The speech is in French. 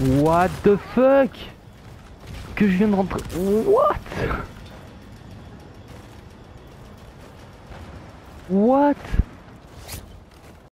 What the fuck? Que je viens de rentrer. What? What?